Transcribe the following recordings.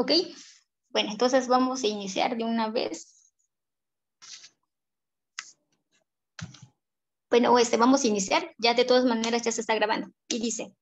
¿Ok? Bueno, entonces vamos a iniciar de una vez. Bueno, este, vamos a iniciar. Ya de todas maneras ya se está grabando. Y dice,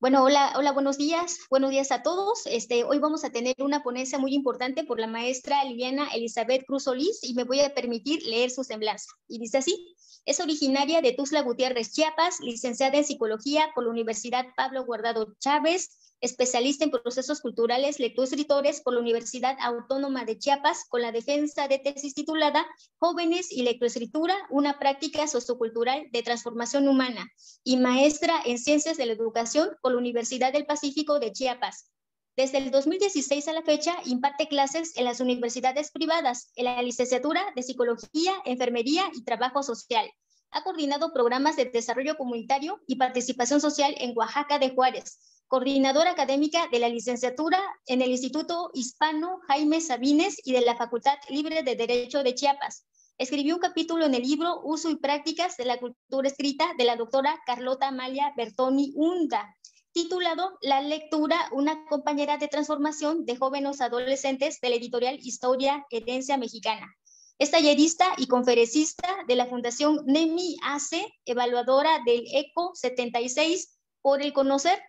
bueno, hola, hola, buenos días. Buenos días a todos. Este, hoy vamos a tener una ponencia muy importante por la maestra Liliana Elizabeth Cruz Solís y me voy a permitir leer su semblanza. Y dice así, es originaria de Tuzla Gutiérrez, Chiapas, licenciada en Psicología por la Universidad Pablo Guardado Chávez, especialista en procesos culturales, lectoescritores por la Universidad Autónoma de Chiapas, con la defensa de tesis titulada Jóvenes y lectoescritura, una práctica sociocultural de transformación humana, y maestra en Ciencias de la Educación por la Universidad del Pacífico de Chiapas. Desde el 2016 a la fecha, imparte clases en las universidades privadas, en la licenciatura de Psicología, Enfermería y Trabajo Social. Ha coordinado programas de desarrollo comunitario y participación social en Oaxaca de Juárez, coordinadora académica de la licenciatura en el Instituto Hispano Jaime Sabines y de la Facultad Libre de Derecho de Chiapas. Escribió un capítulo en el libro Uso y Prácticas de la Cultura Escrita de la doctora Carlota Amalia Bertoni Unda, titulado La lectura, una compañera de transformación de jóvenes adolescentes de la editorial Historia Herencia Mexicana. Es tallerista y conferencista de la Fundación NEMI ACE, evaluadora del ECO 76 por el conocer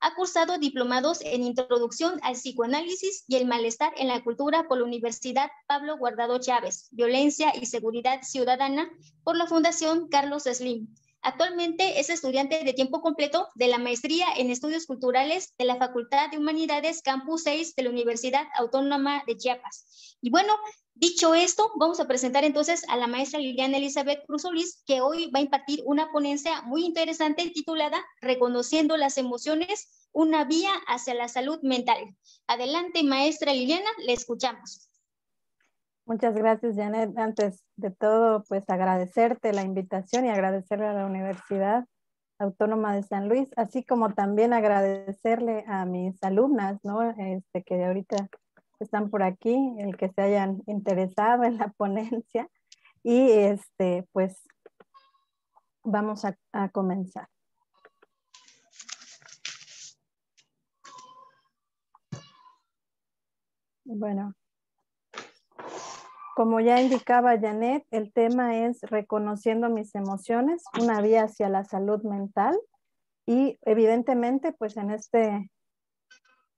ha cursado diplomados en Introducción al Psicoanálisis y el Malestar en la Cultura por la Universidad Pablo Guardado Chávez, Violencia y Seguridad Ciudadana por la Fundación Carlos Slim. Actualmente es estudiante de tiempo completo de la Maestría en Estudios Culturales de la Facultad de Humanidades Campus 6 de la Universidad Autónoma de Chiapas. Y bueno, dicho esto, vamos a presentar entonces a la maestra Liliana Elizabeth Cruz que hoy va a impartir una ponencia muy interesante titulada Reconociendo las emociones, una vía hacia la salud mental. Adelante, maestra Liliana, le escuchamos. Muchas gracias, Janet. Antes de todo, pues agradecerte la invitación y agradecerle a la Universidad Autónoma de San Luis, así como también agradecerle a mis alumnas, ¿no? Este, que ahorita están por aquí, el que se hayan interesado en la ponencia. Y este, pues vamos a, a comenzar. Bueno, como ya indicaba Janet, el tema es reconociendo mis emociones, una vía hacia la salud mental y evidentemente pues en este,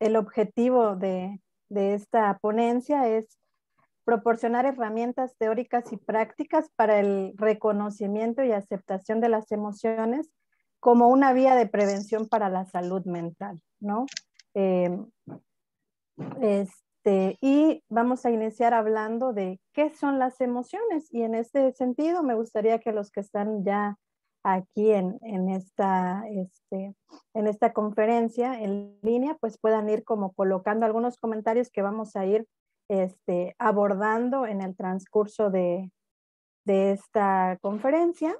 el objetivo de, de esta ponencia es proporcionar herramientas teóricas y prácticas para el reconocimiento y aceptación de las emociones como una vía de prevención para la salud mental, ¿no? Eh, este, y vamos a iniciar hablando de qué son las emociones. Y en este sentido, me gustaría que los que están ya aquí en, esta, este, en esta conferencia en línea, pues puedan ir como colocando algunos comentarios que vamos a ir este, abordando en el transcurso de, esta conferencia.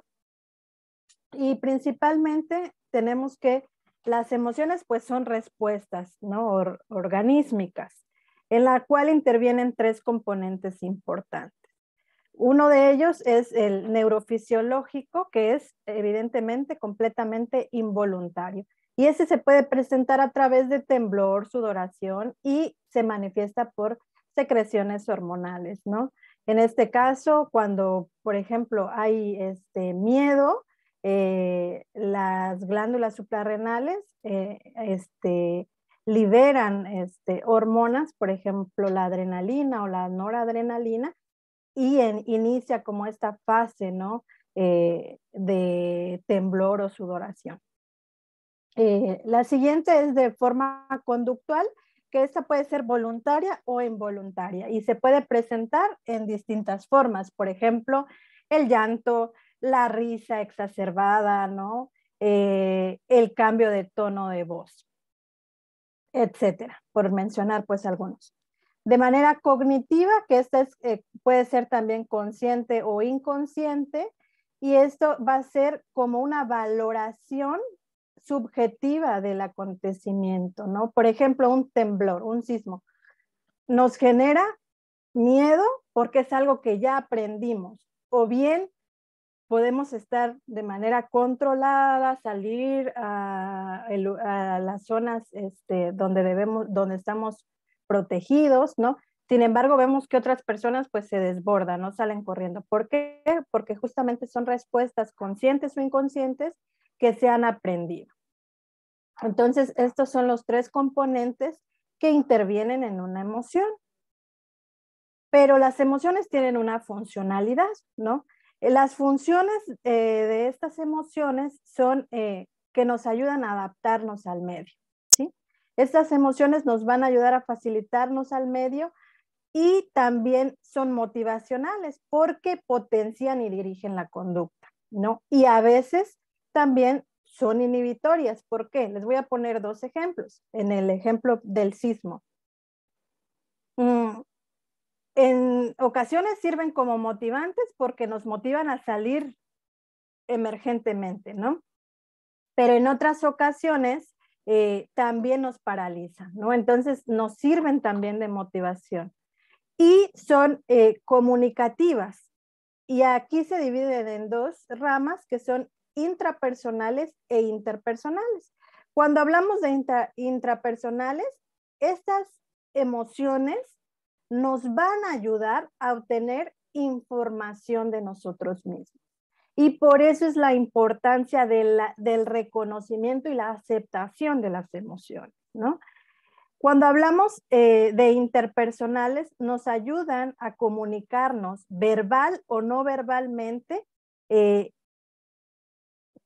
Y principalmente tenemos que las emociones pues son respuestas, ¿no? organísmicas en la cual intervienen tres componentes importantes. Uno de ellos es el neurofisiológico, que es evidentemente completamente involuntario. Y ese se puede presentar a través de temblor, sudoración y se manifiesta por secreciones hormonales, ¿no? En este caso, cuando, por ejemplo, hay este miedo, eh, las glándulas suprarrenales eh, este, liberan este, hormonas, por ejemplo, la adrenalina o la noradrenalina, y inicia como esta fase, ¿no? Eh, de temblor o sudoración. Eh, la siguiente es de forma conductual, que esta puede ser voluntaria o involuntaria y se puede presentar en distintas formas, por ejemplo, el llanto, la risa exacerbada, ¿no? Eh, el cambio de tono de voz etcétera, por mencionar pues algunos. De manera cognitiva, que esta eh, puede ser también consciente o inconsciente, y esto va a ser como una valoración subjetiva del acontecimiento, ¿no? Por ejemplo, un temblor, un sismo, nos genera miedo porque es algo que ya aprendimos, o bien podemos estar de manera controlada, salir a, las zonas este, donde debemos, donde estamos protegidos, ¿no? Sin embargo, vemos que otras personas pues se desbordan, no salen corriendo. ¿Por qué? Porque justamente son respuestas conscientes o inconscientes que se han aprendido. Entonces, estos son los tres componentes que intervienen en una emoción. Pero las emociones tienen una funcionalidad, ¿no? Las funciones eh, de estas emociones son eh, que nos ayudan a adaptarnos al medio. Estas emociones nos van a ayudar a facilitarnos al medio y también son motivacionales porque potencian y dirigen la conducta, ¿no? Y a veces también son inhibitorias. ¿Por qué? Les voy a poner dos ejemplos. En el ejemplo del sismo. Mm, en ocasiones sirven como motivantes porque nos motivan a salir emergentemente, ¿no? Pero en otras ocasiones eh, también nos paralizan, ¿no? Entonces nos sirven también de motivación y son eh, comunicativas. Y aquí se dividen en dos ramas que son intrapersonales e interpersonales. Cuando hablamos de intrapersonales, estas emociones nos van a ayudar a obtener información de nosotros mismos. Y por eso es la importancia del reconocimiento y la aceptación de las emociones, ¿no? Cuando hablamos eh, de interpersonales, nos ayudan a comunicarnos verbal o no verbalmente eh,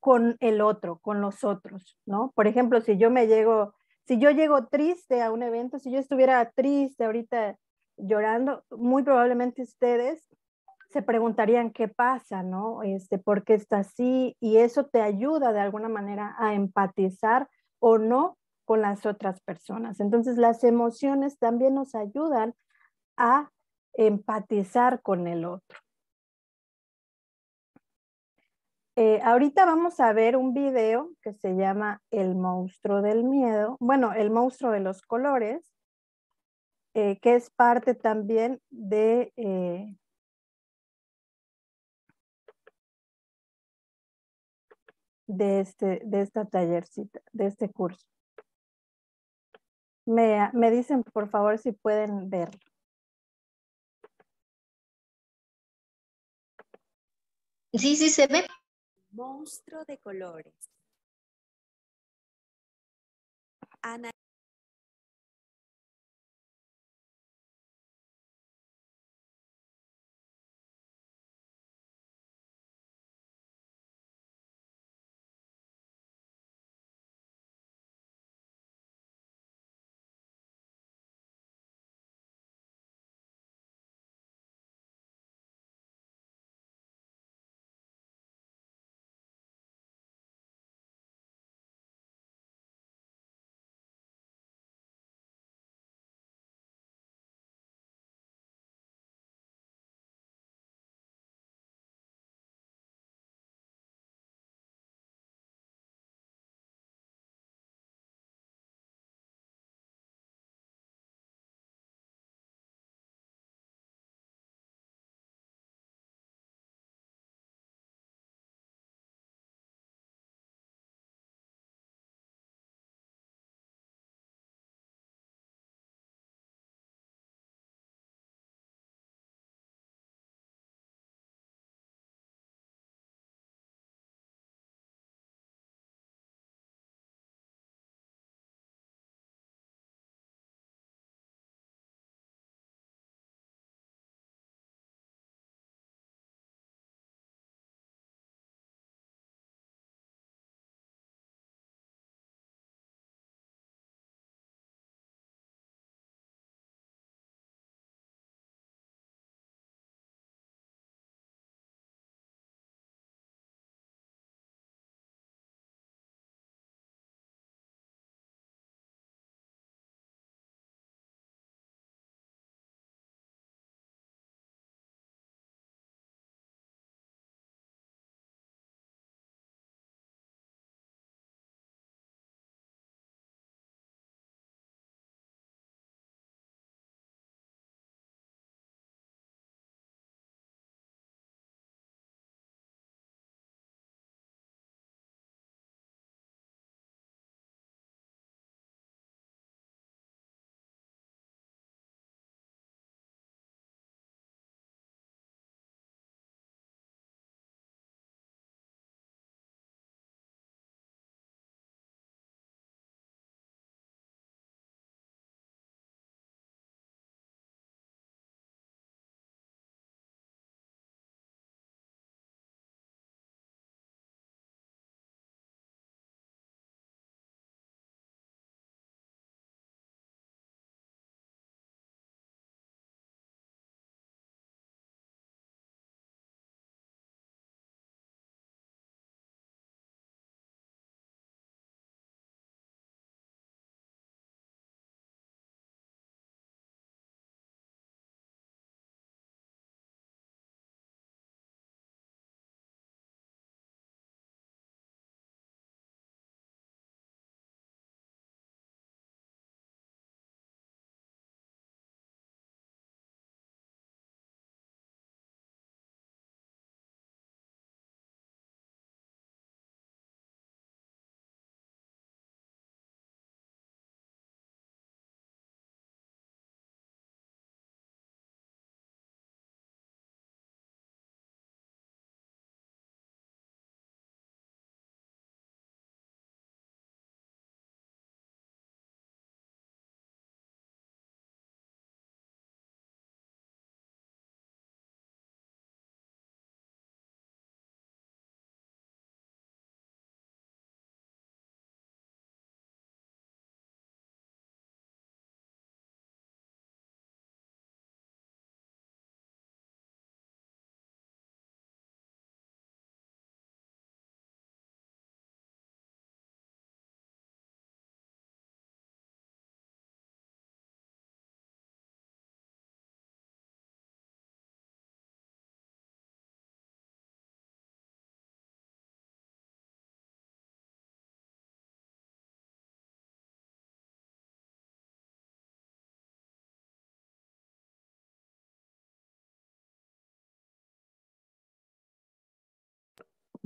con el otro, con los otros, ¿no? Por ejemplo, si yo me llego, si yo llego triste a un evento, si yo estuviera triste ahorita llorando, muy probablemente ustedes se preguntarían qué pasa, ¿no? Este, ¿Por qué está así? Y eso te ayuda de alguna manera a empatizar o no con las otras personas. Entonces las emociones también nos ayudan a empatizar con el otro. Eh, ahorita vamos a ver un video que se llama El monstruo del miedo, bueno, el monstruo de los colores, eh, que es parte también de, eh, de, este, de esta tallercita, de este curso. Me, me dicen, por favor, si pueden verlo. Sí, sí se ve. Monstruo de colores. Ana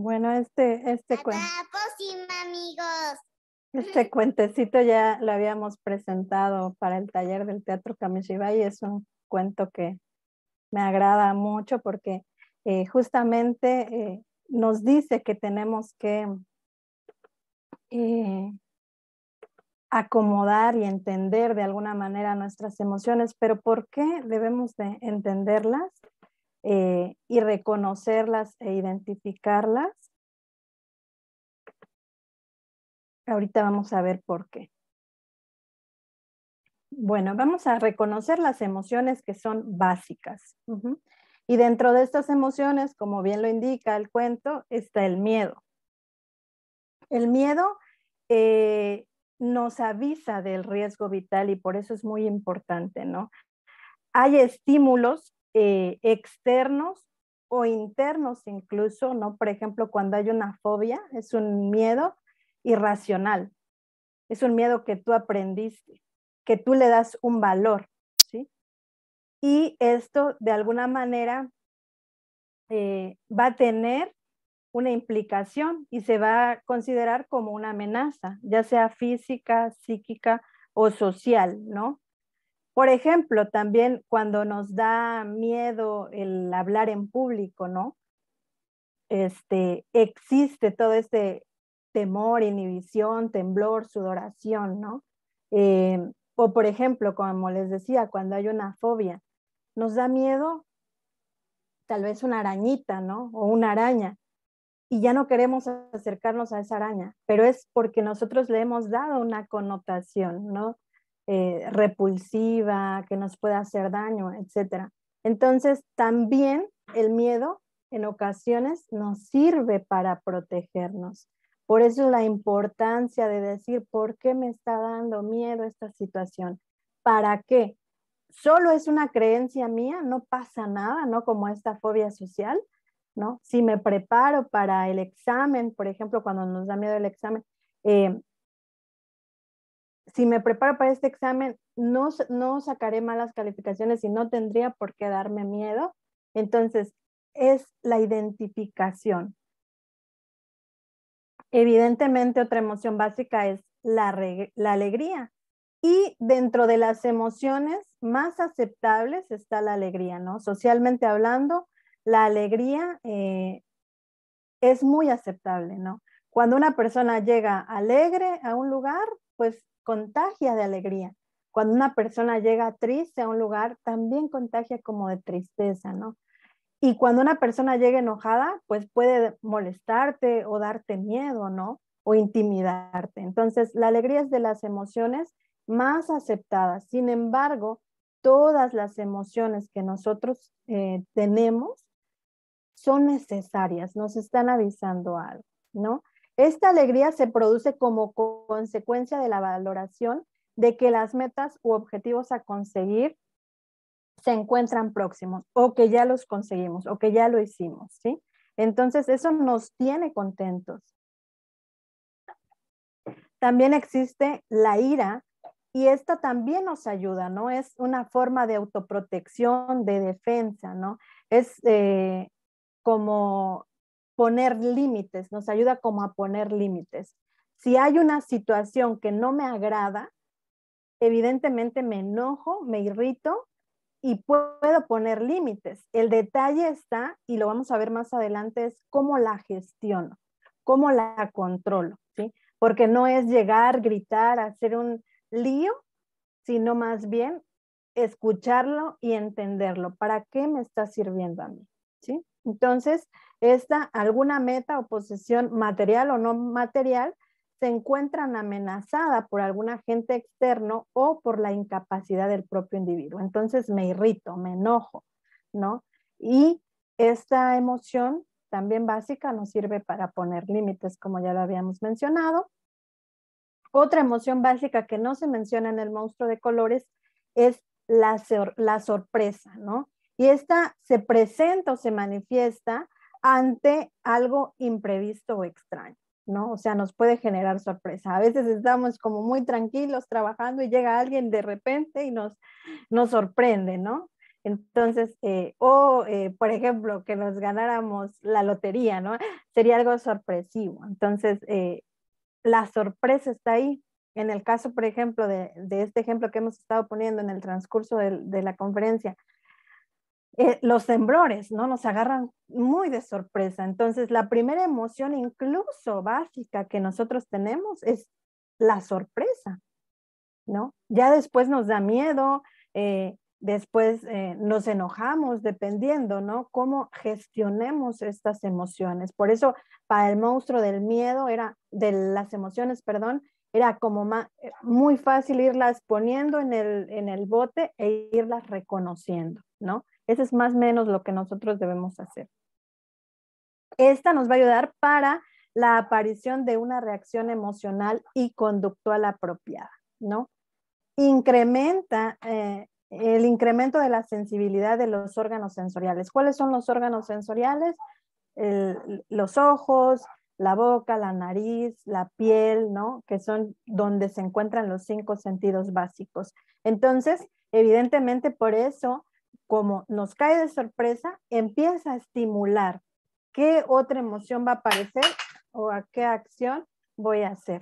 Bueno, este, este Hasta la próxima, amigos. Este cuentecito ya lo habíamos presentado para el taller del Teatro Kamishibai es un cuento que me agrada mucho porque eh, justamente eh, nos dice que tenemos que eh, acomodar y entender de alguna manera nuestras emociones, pero ¿por qué debemos de entenderlas y reconocerlas e identificarlas? Ahorita vamos a ver por qué. Bueno, vamos a reconocer las emociones que son básicas. Y dentro de estas emociones, como bien lo indica el cuento, está el miedo. El miedo eh, nos avisa del riesgo vital y por eso es muy importante, ¿no? Hay estímulos eh, externos o internos incluso, ¿no? Por ejemplo, cuando hay una fobia, es un miedo irracional. Es un miedo que tú aprendiste, que tú le das un valor, ¿sí? Y esto de alguna manera eh, va a tener una implicación y se va a considerar como una amenaza, ya sea física, psíquica o social, ¿no? Por ejemplo, también cuando nos da miedo el hablar en público, ¿no? Este, existe todo este temor, inhibición, temblor, sudoración, ¿no? Eh, o por ejemplo, como les decía, cuando hay una fobia, nos da miedo tal vez una arañita, ¿no? O una araña. Y ya no queremos acercarnos a esa araña, pero es porque nosotros le hemos dado una connotación, ¿no? Eh, repulsiva, que nos puede hacer daño, etc. Entonces, también el miedo en ocasiones nos sirve para protegernos. Por eso la importancia de decir, ¿por qué me está dando miedo esta situación? ¿Para qué? Solo es una creencia mía, no pasa nada, ¿no? Como esta fobia social, ¿no? Si me preparo para el examen, por ejemplo, cuando nos da miedo el examen, eh, si me preparo para este examen, no, no sacaré malas calificaciones y no tendría por qué darme miedo. Entonces, es la identificación. Evidentemente, otra emoción básica es la, alegría. Y dentro de las emociones más aceptables está la alegría, ¿no? Socialmente hablando, la alegría eh, es muy aceptable, ¿no? Cuando una persona llega alegre a un lugar, pues contagia de alegría. Cuando una persona llega triste a un lugar, también contagia como de tristeza, ¿no? Y cuando una persona llega enojada, pues puede molestarte o darte miedo, ¿no? O intimidarte. Entonces, la alegría es de las emociones más aceptadas. Sin embargo, todas las emociones que nosotros eh, tenemos son necesarias, nos están avisando algo, ¿no? Esta alegría se produce como consecuencia de la valoración de que las metas u objetivos a conseguir se encuentran próximos o que ya los conseguimos o que ya lo hicimos, ¿sí? Entonces, eso nos tiene contentos. También existe la ira y esta también nos ayuda, ¿no? Es una forma de autoprotección, de defensa, ¿no? Es eh, como poner límites, nos ayuda como a poner límites. Si hay una situación que no me agrada, evidentemente me enojo, me irrito y puedo poner límites. El detalle está, y lo vamos a ver más adelante, es cómo la gestiono, cómo la controlo, ¿sí? Porque no es llegar, gritar, hacer un lío, sino más bien escucharlo y entenderlo. ¿Para qué me está sirviendo a mí? ¿Sí? Entonces, esta, alguna meta o posesión material o no material, se encuentran amenazada por algún agente externo o por la incapacidad del propio individuo. Entonces me irrito, me enojo, ¿no? Y esta emoción también básica nos sirve para poner límites, como ya lo habíamos mencionado. Otra emoción básica que no se menciona en el monstruo de colores es la, la sorpresa, ¿no? Y esta se presenta o se manifiesta ante algo imprevisto o extraño. ¿no? O sea, nos puede generar sorpresa. A veces estamos como muy tranquilos trabajando y llega alguien de repente y nos, nos sorprende, ¿no? Entonces, eh, o eh, por ejemplo, que nos ganáramos la lotería, ¿no? Sería algo sorpresivo. Entonces, eh, la sorpresa está ahí. En el caso, por ejemplo, de, este ejemplo que hemos estado poniendo en el transcurso de, la conferencia, los temblores, ¿no? Nos agarran muy de sorpresa. Entonces, la primera emoción, incluso básica, que nosotros tenemos es la sorpresa, ¿no? Ya después nos da miedo, después eh, nos enojamos dependiendo, ¿no? Cómo gestionemos estas emociones. Por eso, para el monstruo del miedo, era, de las emociones, perdón, era como eh, muy fácil irlas poniendo en el, en el bote e irlas reconociendo, ¿no? Ese es más o menos lo que nosotros debemos hacer. Esta nos va a ayudar para la aparición de una reacción emocional y conductual apropiada, ¿no? Incrementa eh, el incremento de la sensibilidad de los órganos sensoriales. ¿Cuáles son los órganos sensoriales? los ojos, la boca, la nariz, la piel, ¿no? Que son donde se encuentran los cinco sentidos básicos. Entonces, evidentemente por eso, como nos cae de sorpresa, empieza a estimular qué otra emoción va a aparecer o a qué acción voy a hacer.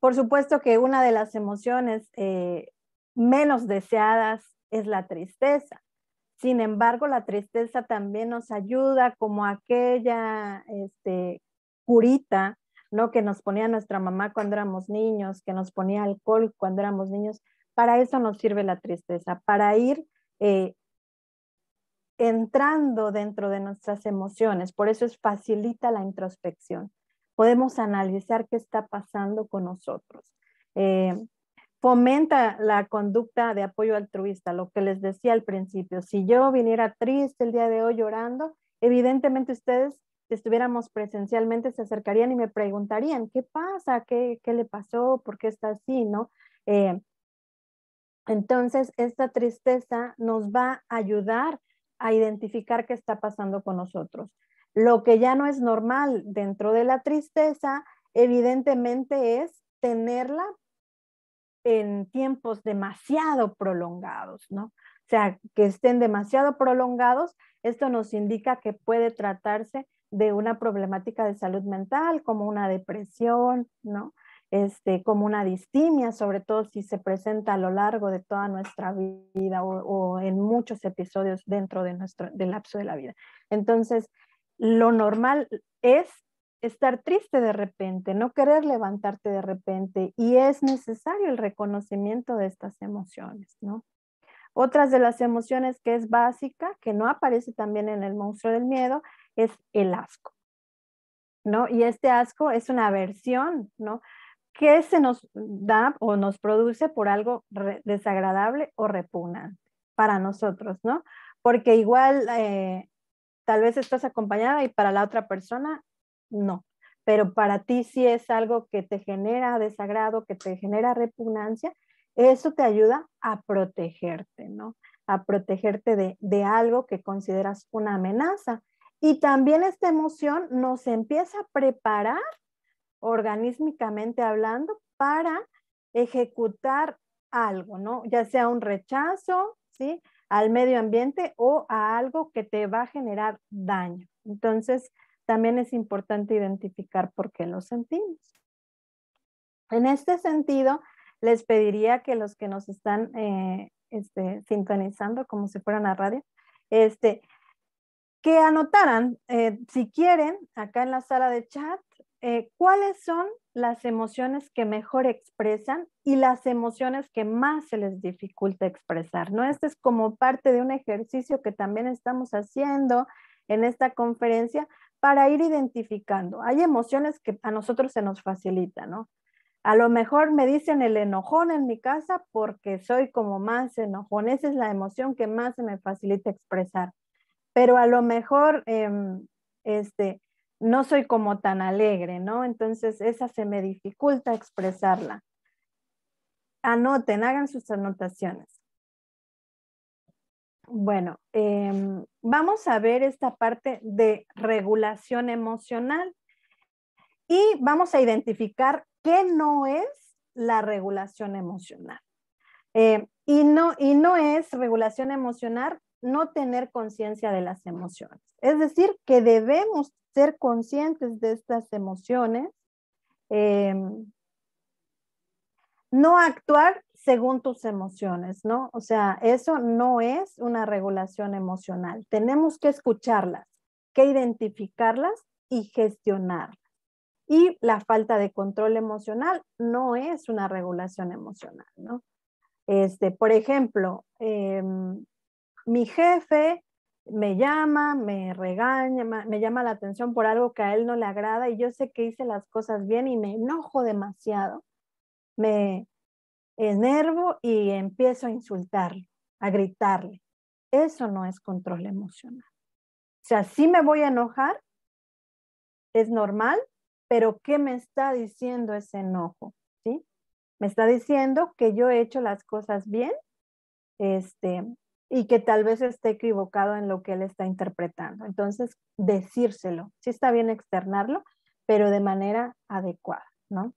Por supuesto que una de las emociones eh, menos deseadas es la tristeza. Sin embargo, la tristeza también nos ayuda como aquella este, curita, ¿no? Que nos ponía nuestra mamá cuando éramos niños, que nos ponía alcohol cuando éramos niños. Para eso nos sirve la tristeza, para ir eh, entrando dentro de nuestras emociones. Por eso es facilita la introspección podemos analizar qué está pasando con nosotros. Eh, fomenta la conducta de apoyo altruista, lo que les decía al principio. Si yo viniera triste el día de hoy llorando, evidentemente ustedes, si estuviéramos presencialmente, se acercarían y me preguntarían, ¿qué pasa? ¿Qué, qué le pasó? ¿Por qué está así? ¿No? Eh, entonces, esta tristeza nos va a ayudar a identificar qué está pasando con nosotros. Lo que ya no es normal dentro de la tristeza, evidentemente, es tenerla en tiempos demasiado prolongados, ¿no? O sea, que estén demasiado prolongados, esto nos indica que puede tratarse de una problemática de salud mental, como una depresión, ¿no? Este, como una distimia, sobre todo si se presenta a lo largo de toda nuestra vida o, o en muchos episodios dentro de nuestro, del lapso de la vida. Entonces, lo normal es estar triste de repente, no querer levantarte de repente y es necesario el reconocimiento de estas emociones, ¿no? Otras de las emociones que es básica, que no aparece también en el monstruo del miedo, es el asco, ¿no? Y este asco es una aversión, ¿no? Que se nos da o nos produce por algo desagradable o repugnante para nosotros, ¿no? Porque igual eh, tal vez estás acompañada y para la otra persona no, pero para ti sí es algo que te genera desagrado, que te genera repugnancia, eso te ayuda a protegerte, ¿no? A protegerte de, de algo que consideras una amenaza. Y también esta emoción nos empieza a preparar organísmicamente hablando para ejecutar algo, ¿no? Ya sea un rechazo, ¿sí? al medio ambiente o a algo que te va a generar daño. Entonces, también es importante identificar por qué lo sentimos. En este sentido, les pediría que los que nos están eh, este, sintonizando como si fueran a radio, este, que anotaran, eh, si quieren, acá en la sala de chat, eh, cuáles son las emociones que mejor expresan y las emociones que más se les dificulta expresar, ¿no? Este es como parte de un ejercicio que también estamos haciendo en esta conferencia para ir identificando. Hay emociones que a nosotros se nos facilitan, ¿no? A lo mejor me dicen el enojón en mi casa porque soy como más enojón. Esa es la emoción que más se me facilita expresar. Pero a lo mejor, em, este, no soy como tan alegre, ¿no? Entonces esa se me dificulta expresarla. Anoten, hagan sus anotaciones. Bueno, em, vamos a ver esta parte de regulación emocional y vamos a identificar qué no es la regulación emocional. Eh, y, no, y no es regulación emocional no tener conciencia de las emociones. Es decir, que debemos ser conscientes de estas emociones, em, no actuar según tus emociones, ¿no? O sea, eso no es una regulación emocional. Tenemos que escucharlas, que identificarlas y gestionarlas. Y la falta de control emocional no es una regulación emocional, ¿no? Este, por ejemplo, em, mi jefe me llama, me regaña, me llama la atención por algo que a él no le agrada y yo sé que hice las cosas bien y me enojo demasiado. Me enervo y empiezo a insultarlo, a gritarle. Eso no es control emocional. O sea, sí me voy a enojar, es normal, pero ¿qué me está diciendo ese enojo? ¿Sí? Me está diciendo que yo he hecho las cosas bien, este, y que tal vez esté equivocado en lo que él está interpretando. Entonces, decírselo. Sí está bien externarlo, pero de manera adecuada, ¿no?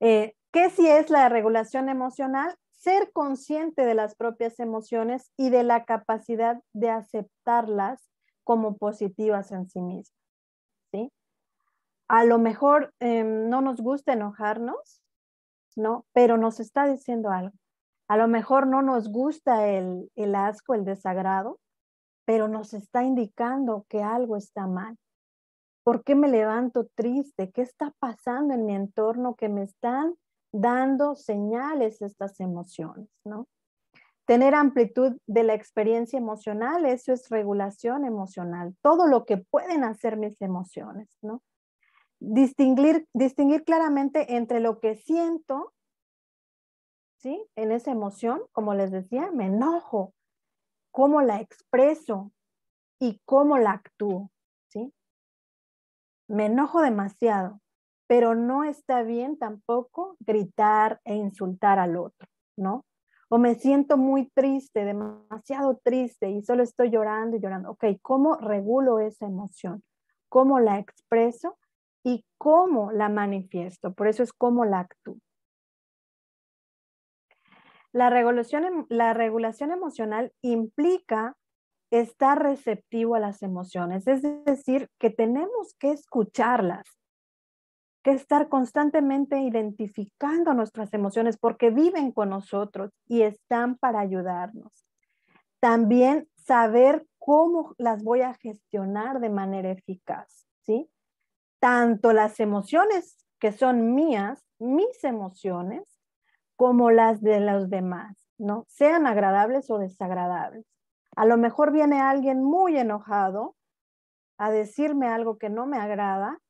Eh, ¿Qué si es la regulación emocional? Ser consciente de las propias emociones y de la capacidad de aceptarlas como positivas en sí mismas. ¿sí? A lo mejor em, no nos gusta enojarnos, ¿no? Pero nos está diciendo algo. A lo mejor no nos gusta el, el asco, el desagrado, pero nos está indicando que algo está mal. ¿Por qué me levanto triste? ¿Qué está pasando en mi entorno que me están dando señales estas emociones, ¿no? Tener amplitud de la experiencia emocional, eso es regulación emocional, todo lo que pueden hacer mis emociones, ¿no? Distinguir, distinguir claramente entre lo que siento ¿sí? En esa emoción, como les decía, me enojo, cómo la expreso y cómo la actúo, ¿sí? Me enojo demasiado, pero no está bien tampoco gritar e insultar al otro, ¿no? O me siento muy triste, demasiado triste y solo estoy llorando y llorando. Ok, ¿cómo regulo esa emoción? ¿Cómo la expreso? Y cómo la manifiesto. Por eso es cómo la actúo. La regulación, em, la regulación emocional implica estar receptivo a las emociones, es decir, que tenemos que escucharlas, que estar constantemente identificando nuestras emociones porque viven con nosotros y están para ayudarnos. También saber cómo las voy a gestionar de manera eficaz, ¿sí? Tanto las emociones que son mías, mis emociones, como las de los demás, ¿no? Sean agradables o desagradables. A lo mejor viene alguien muy enojado a decirme algo que no me agrada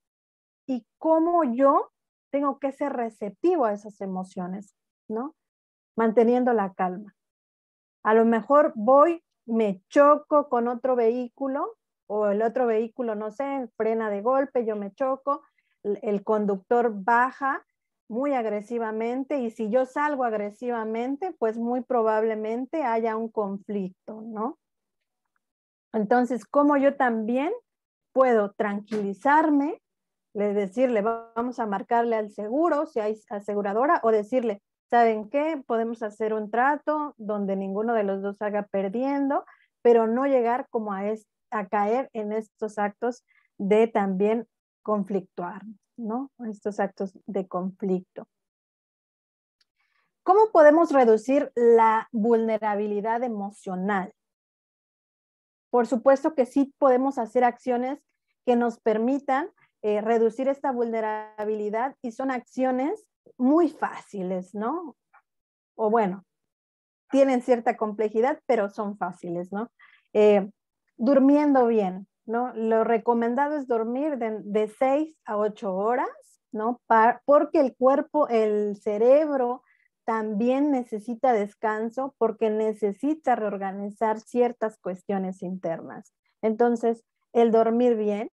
y cómo yo tengo que ser receptivo a esas emociones, ¿no? Manteniendo la calma. A lo mejor voy, me choco con otro vehículo o el otro vehículo, no sé, frena de golpe, yo me choco, el conductor baja muy agresivamente y si yo salgo agresivamente, pues muy probablemente haya un conflicto, ¿no? Entonces, ¿cómo yo también puedo tranquilizarme, le decirle, vamos a marcarle al seguro, si hay aseguradora, o decirle, ¿saben qué? Podemos hacer un trato donde ninguno de los dos haga perdiendo, pero no llegar como a, a caer en estos actos de también conflictuar. ¿no? Estos actos de conflicto. ¿Cómo podemos reducir la vulnerabilidad emocional? Por supuesto que sí podemos hacer acciones que nos permitan eh, reducir esta vulnerabilidad y son acciones muy fáciles, ¿no? O bueno, tienen cierta complejidad, pero son fáciles, ¿no? Eh, durmiendo bien, ¿no? Lo recomendado es dormir de, de 6 a 8 horas, ¿no? porque el cuerpo, el cerebro también necesita descanso porque necesita reorganizar ciertas cuestiones internas. Entonces, el dormir bien,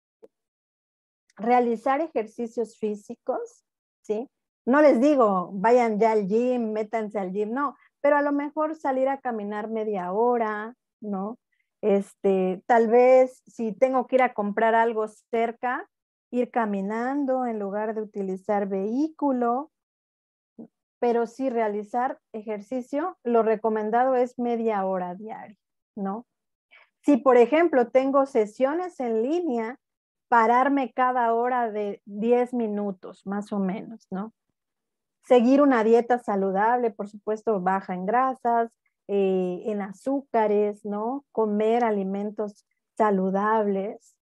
realizar ejercicios físicos, ¿sí? No les digo, vayan ya al gym, métanse al gym, no, pero a lo mejor salir a caminar media hora, ¿no? Este, tal vez si tengo que ir a comprar algo cerca, ir caminando en lugar de utilizar vehículo, pero sí realizar ejercicio, lo recomendado es media hora diaria, ¿no? Si, por ejemplo, tengo sesiones en línea, pararme cada hora de 10 minutos, más o menos, ¿no? Seguir una dieta saludable, por supuesto, baja en grasas, eh, en azúcares, ¿no? Comer alimentos saludables.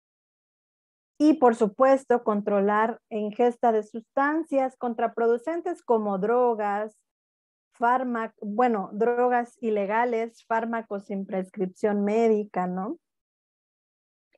Y por supuesto, controlar ingesta de sustancias contraproducentes como drogas, fármacos, bueno, drogas ilegales, fármacos sin prescripción médica, ¿no?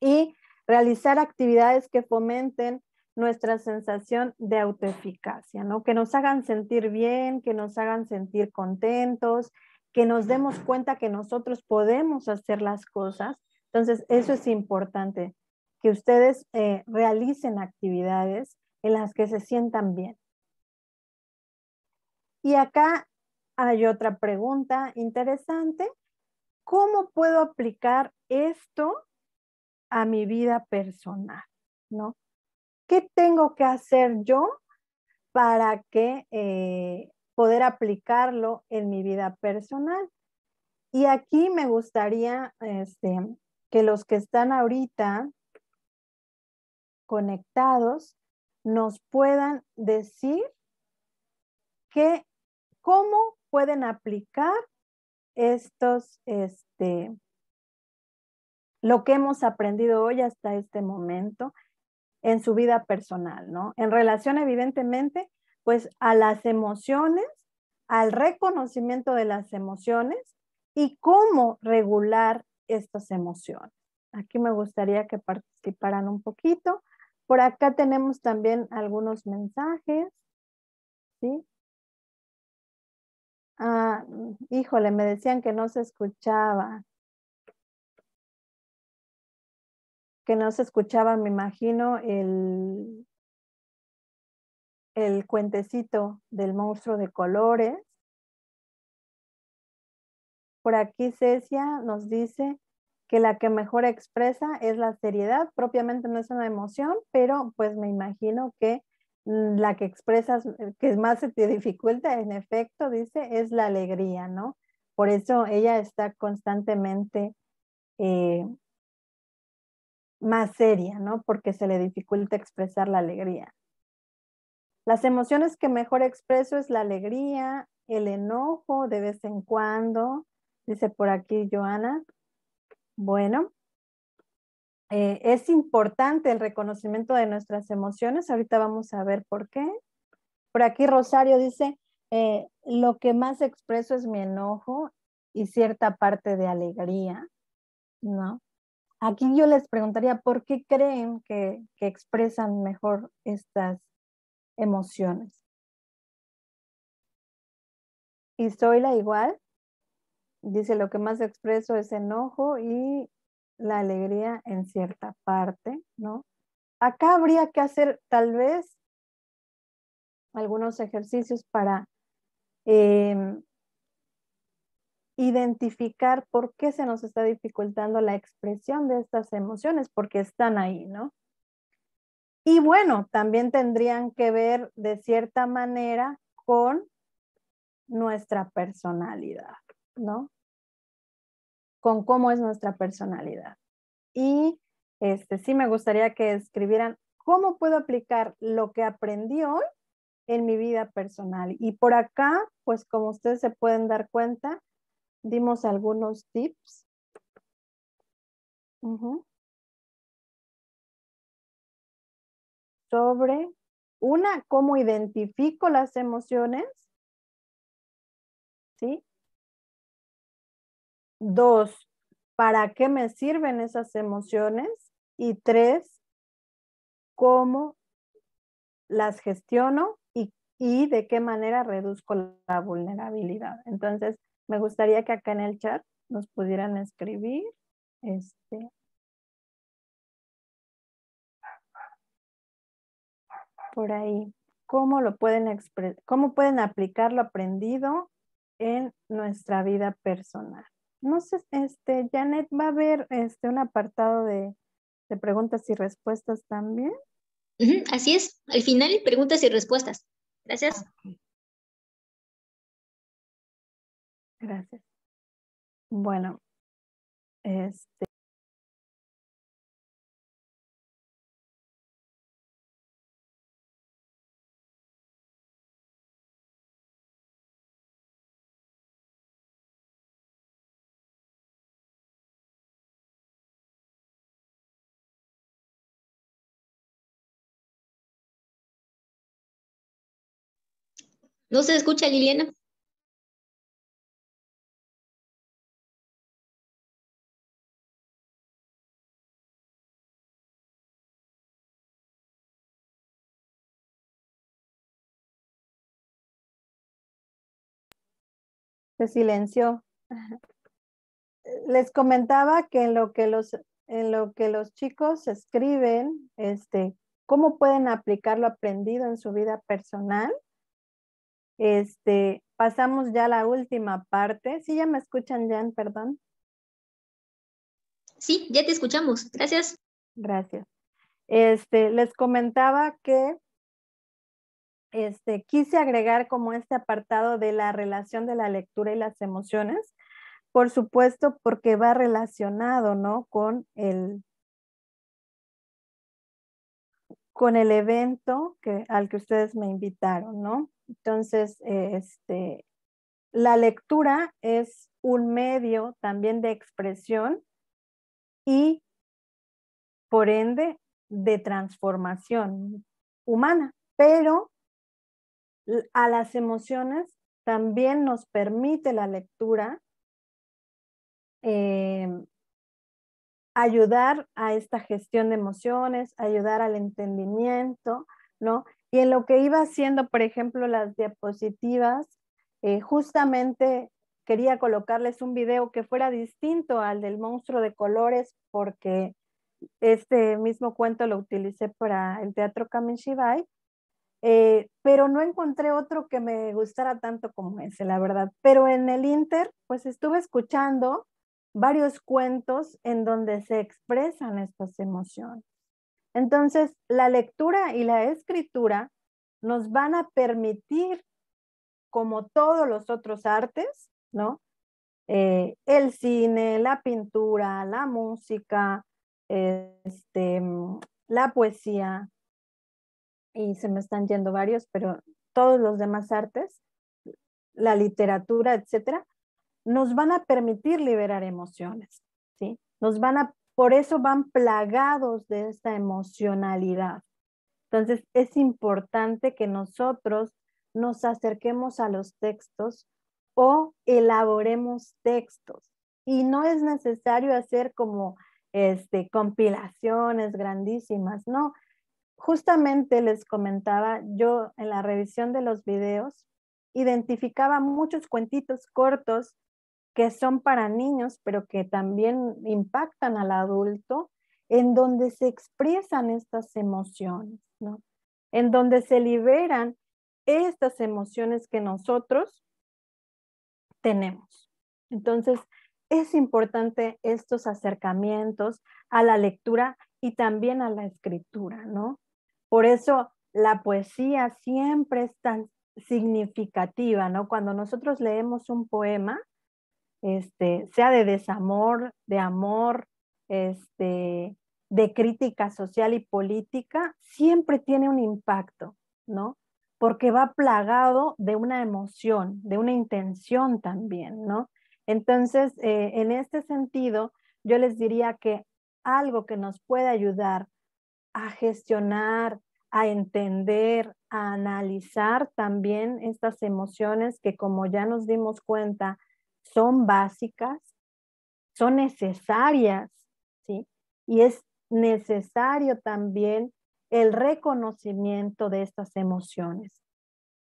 Y realizar actividades que fomenten nuestra sensación de autoeficacia, ¿no? Que nos hagan sentir bien, que nos hagan sentir contentos, que nos demos cuenta que nosotros podemos hacer las cosas. Entonces, eso es importante, que ustedes eh, realicen actividades en las que se sientan bien. Y acá hay otra pregunta interesante. ¿Cómo puedo aplicar esto a mi vida personal? ¿No? ¿Qué tengo que hacer yo para que eh, poder aplicarlo en mi vida personal? Y aquí me gustaría este, que los que están ahorita conectados nos puedan decir que cómo pueden aplicar estos, este, lo que hemos aprendido hoy hasta este momento en su vida personal, ¿no? En relación evidentemente, pues a las emociones, al reconocimiento de las emociones y cómo regular estas emociones. Aquí me gustaría que participaran un poquito. Por acá tenemos también algunos mensajes, ¿sí? Ah, híjole, me decían que no se escuchaba. Que no se escuchaba, me imagino, el, el cuentecito del monstruo de colores. Por aquí Cecia nos dice que la que mejor expresa es la seriedad, propiamente no es una emoción, pero pues me imagino que Mm, la que expresas, eh, que más se te dificulta, en efecto, dice, es la alegría, ¿no? Por eso ella está constantemente eh, más seria, ¿no? Porque se le dificulta expresar la alegría. Las emociones que mejor expreso es la alegría, el enojo de vez en cuando, dice por aquí Joana. Bueno, eh, es importante el reconocimiento de nuestras emociones. Ahorita vamos a ver por qué. Por aquí Rosario dice, eh, lo que más expreso es mi enojo y cierta parte de alegría, ¿no? Aquí yo les preguntaría, ¿por qué creen que, que expresan mejor estas emociones? Y soy la igual. Dice, lo que más expreso es enojo y la alegría en cierta parte, ¿no? Acá habría que hacer tal vez algunos ejercicios para em, identificar por qué se nos está dificultando la expresión de estas emociones, porque están ahí, ¿no? Y bueno, también tendrían que ver de cierta manera con nuestra personalidad, ¿no? con cómo es nuestra personalidad. Y este, sí me gustaría que escribieran cómo puedo aplicar lo que aprendí hoy en mi vida personal. Y por acá, pues como ustedes se pueden dar cuenta, dimos algunos tips. Sobre una, cómo identifico las emociones. ¿Sí? Dos, ¿para qué me sirven esas emociones? Y tres, ¿cómo las gestiono y, y de qué manera reduzco la vulnerabilidad? Entonces, me gustaría que acá en el chat nos pudieran escribir. Este, por ahí. ¿Cómo lo pueden cómo pueden aplicar lo aprendido en nuestra vida personal? No sé, este, Janet, ¿va a haber este, un apartado de, preguntas y respuestas también? así es, al final preguntas y respuestas. Gracias. Gracias. Bueno, este. ¿No se escucha, Liliana? Se silenció. Les comentaba que en lo que los, en lo que los chicos escriben, este, cómo pueden aplicar lo aprendido en su vida personal. Este, pasamos ya a la última parte. Sí, ya me escuchan, Jan, perdón. Sí, ya te escuchamos. Gracias. Gracias. Este, les comentaba que este, quise agregar como este apartado de la relación de la lectura y las emociones, por supuesto, porque va relacionado, ¿no? Con el, con el evento que, al que ustedes me invitaron, ¿no? Entonces, este, la lectura es un medio también de expresión y, por ende, de transformación humana, pero a las emociones también nos permite la lectura eh, ayudar a esta gestión de emociones, ayudar al entendimiento, ¿no? Y en lo que iba haciendo, por ejemplo, las diapositivas, eh, justamente quería colocarles un video que fuera distinto al del monstruo de colores, porque este mismo cuento lo utilicé para el teatro Kamishibai, eh, pero no encontré otro que me gustara tanto como ese, la verdad. Pero en el Inter, pues estuve escuchando varios cuentos en donde se expresan estas emociones. Entonces, la lectura y la escritura nos van a permitir, como todos los otros artes, ¿no? Eh, el cine, la pintura, la música, este, la poesía, y se me están yendo varios, pero todos los demás artes, la literatura, etcétera, nos van a permitir liberar emociones, ¿sí? Nos van a, por eso van plagados de esta emocionalidad. Entonces, es importante que nosotros nos acerquemos a los textos o elaboremos textos. Y no es necesario hacer como este, compilaciones grandísimas, no justamente les comentaba, yo en la revisión de los videos identificaba muchos cuentitos cortos que son para niños, pero que también impactan al adulto, en donde se expresan estas emociones, ¿no? En donde se liberan estas emociones que nosotros tenemos. Entonces, es importante estos acercamientos a la lectura y también a la escritura, ¿no? Por eso la poesía siempre es tan significativa, ¿no? Cuando nosotros leemos un poema, este, sea de desamor, de amor, este, de crítica social y política, siempre tiene un impacto, ¿no? Porque va plagado de una emoción, de una intención también, ¿no? Entonces, eh, en este sentido, yo les diría que algo que nos puede ayudar a gestionar, a entender, a analizar también estas emociones que como ya nos dimos cuenta, son básicas, son necesarias, ¿sí? Y es necesario también el reconocimiento de estas emociones,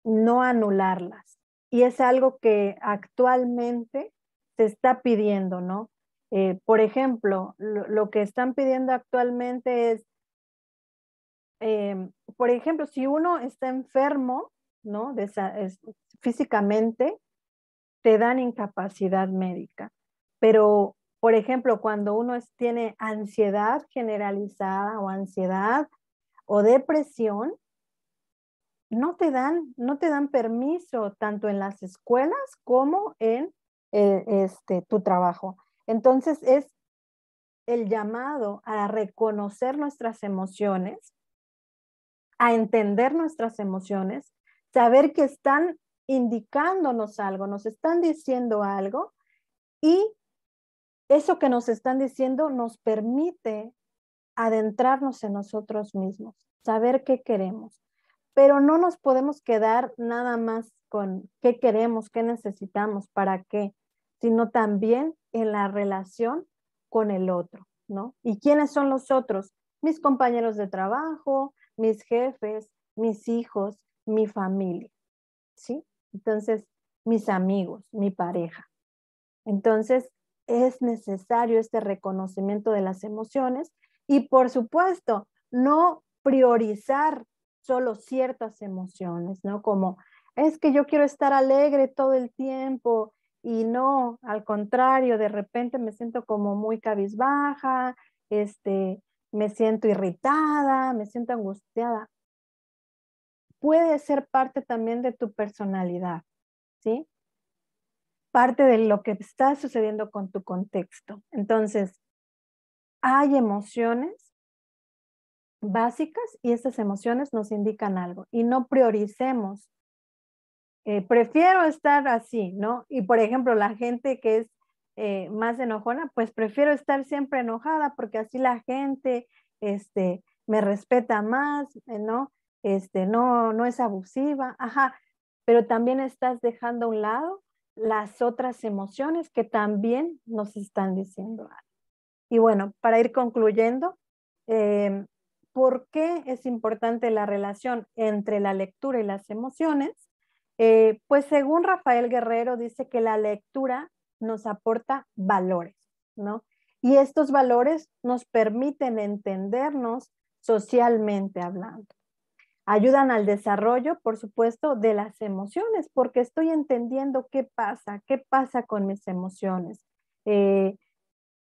no anularlas. Y es algo que actualmente se está pidiendo, ¿no? Eh, por ejemplo, lo, que están pidiendo actualmente es Em, por ejemplo, si uno está enfermo, ¿no? físicamente, te dan incapacidad médica. Pero, por ejemplo, cuando uno tiene ansiedad generalizada o ansiedad o depresión, no te dan, no te dan permiso tanto en las escuelas como en eh, este, tu trabajo. Entonces es el llamado a reconocer nuestras emociones, a entender nuestras emociones, saber que están indicándonos algo, nos están diciendo algo y eso que nos están diciendo nos permite adentrarnos en nosotros mismos, saber qué queremos. Pero no nos podemos quedar nada más con qué queremos, qué necesitamos, para qué, sino también en la relación con el otro, ¿no? ¿Y quiénes son los otros? Mis compañeros de trabajo, mis jefes, mis hijos, mi familia, ¿sí? Entonces, mis amigos, mi pareja. Entonces, es necesario este reconocimiento de las emociones y por supuesto, no priorizar solo ciertas emociones, ¿no? Como es que yo quiero estar alegre todo el tiempo y no, al contrario, de repente me siento como muy cabizbaja, este, me siento irritada, me siento angustiada. Puede ser parte también de tu personalidad, ¿sí? Parte de lo que está sucediendo con tu contexto. Entonces, hay emociones básicas y estas emociones nos indican algo y no prioricemos. Eh, prefiero estar así, ¿no? Y por ejemplo, la gente que es eh, más enojona, pues prefiero estar siempre enojada porque así la gente este, me respeta más, eh, ¿no? Este, no, no es abusiva, ajá, pero también estás dejando a un lado las otras emociones que también nos están diciendo algo. Y bueno, para ir concluyendo, em, ¿por qué es importante la relación entre la lectura y las emociones? Eh, pues según Rafael Guerrero dice que la lectura nos aporta valores, ¿no? Y estos valores nos permiten entendernos socialmente hablando. Ayudan al desarrollo, por supuesto, de las emociones, porque estoy entendiendo qué pasa, qué pasa con mis emociones. Eh,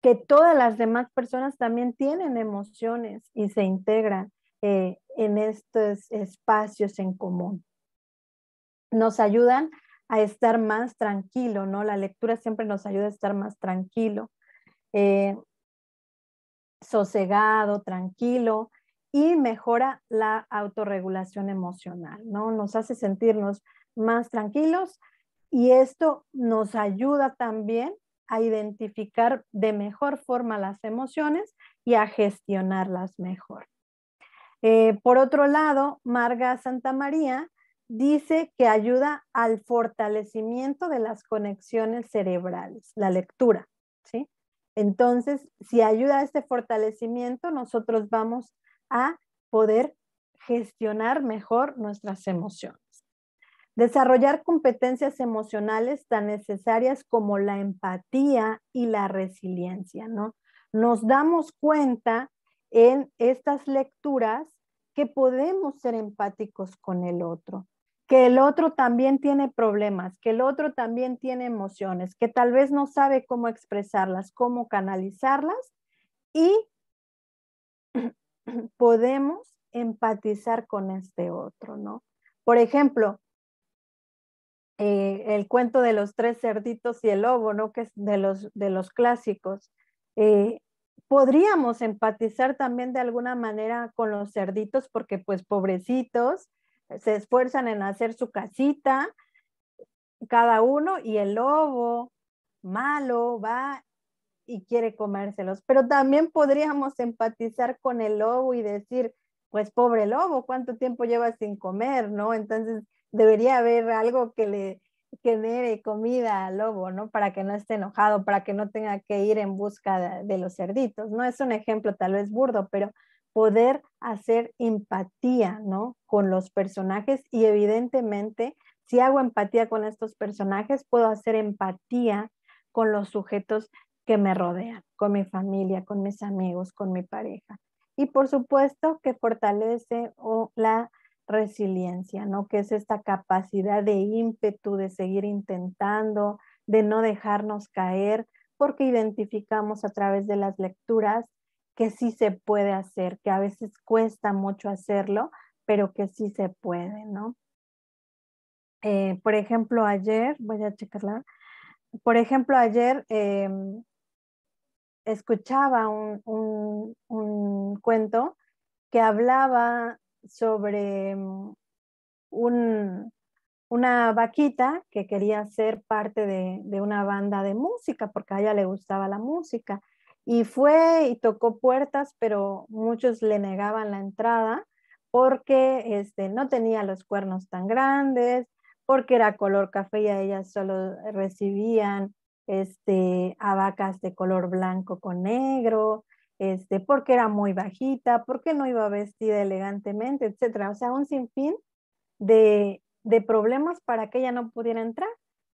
que todas las demás personas también tienen emociones y se integran eh, en estos espacios en común. Nos ayudan a estar más tranquilo, ¿no? La lectura siempre nos ayuda a estar más tranquilo, eh, sosegado, tranquilo y mejora la autorregulación emocional, ¿no? Nos hace sentirnos más tranquilos y esto nos ayuda también a identificar de mejor forma las emociones y a gestionarlas mejor. Eh, por otro lado, Marga Santa María dice que ayuda al fortalecimiento de las conexiones cerebrales, la lectura, ¿sí? Entonces, si ayuda a este fortalecimiento, nosotros vamos a poder gestionar mejor nuestras emociones. Desarrollar competencias emocionales tan necesarias como la empatía y la resiliencia, ¿no? Nos damos cuenta en estas lecturas que podemos ser empáticos con el otro, que el otro también tiene problemas, que el otro también tiene emociones, que tal vez no sabe cómo expresarlas, cómo canalizarlas y podemos empatizar con este otro, ¿no? Por ejemplo, eh, el cuento de los tres cerditos y el lobo, ¿no? Que es de los, de los clásicos. Eh, podríamos empatizar también de alguna manera con los cerditos porque pues pobrecitos se esfuerzan en hacer su casita cada uno y el lobo malo va y quiere comérselos. Pero también podríamos empatizar con el lobo y decir, pues pobre lobo, ¿cuánto tiempo lleva sin comer? ¿No? Entonces, debería haber algo que le genere comida al lobo, ¿no? Para que no esté enojado, para que no tenga que ir en busca de, los cerditos, ¿no? Es un ejemplo tal vez burdo, pero poder hacer empatía, ¿no? Con los personajes y evidentemente, si hago empatía con estos personajes, puedo hacer empatía con los sujetos que me rodean, con mi familia, con mis amigos, con mi pareja. Y por supuesto que fortalece la resiliencia, ¿no? Que es esta capacidad de ímpetu, de seguir intentando, de no dejarnos caer, porque identificamos a través de las lecturas que sí se puede hacer, que a veces cuesta mucho hacerlo, pero que sí se puede, ¿no? Eh, por ejemplo, ayer, voy a checarla, por ejemplo, ayer em, escuchaba un, cuento que hablaba sobre mm, una vaquita que quería ser parte de, de, una banda de música porque a ella le gustaba la música. Y fue y tocó puertas, pero muchos le negaban la entrada porque este, no tenía los cuernos tan grandes, porque era color café y a ellas solo recibían este, a vacas de color blanco con negro, este, porque era muy bajita, porque no iba vestida elegantemente, etcétera. O sea, un sinfín de, de problemas para que ella no pudiera entrar.